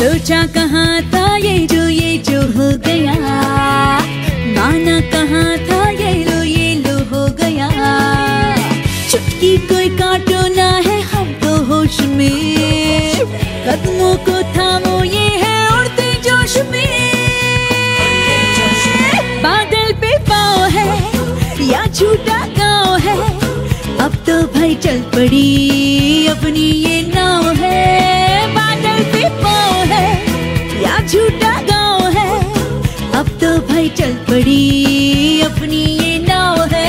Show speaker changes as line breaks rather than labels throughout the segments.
सोचा कहाँ था ये जो ये जो हो गया। माना कहाँ था ये लो ये लो हो गया। चुटकी कोई काटो ना है हम तो होश में। कदमों को थामो, ये है उड़ते जोश में। बादल पे पाओ है या झूठा गाँव है। अब तो भाई चल पड़ी, अपनी ये नाव है। भाई चल पड़ी अपनी ये नाव है।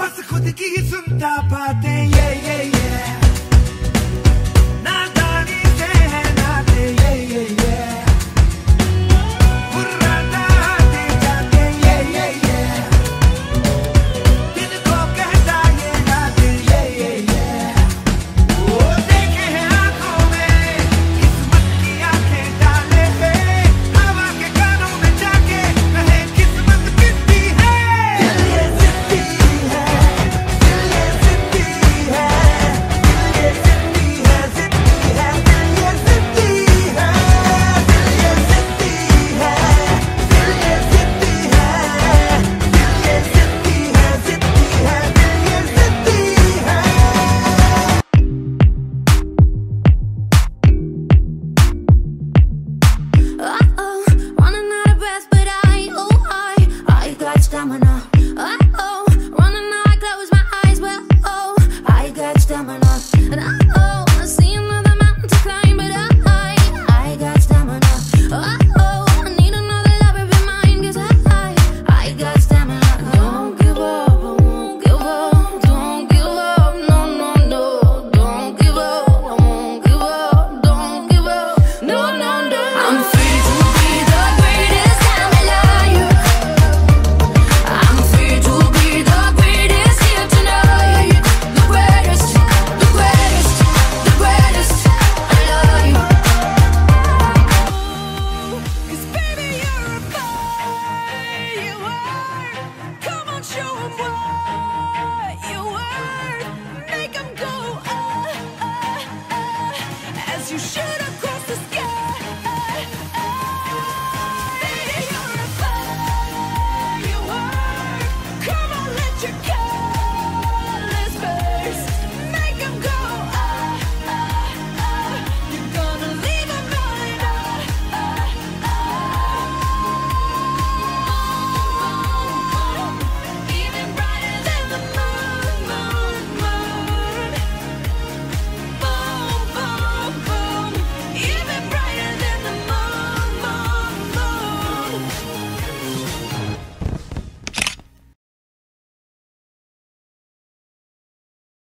बस खुद की सुनता ये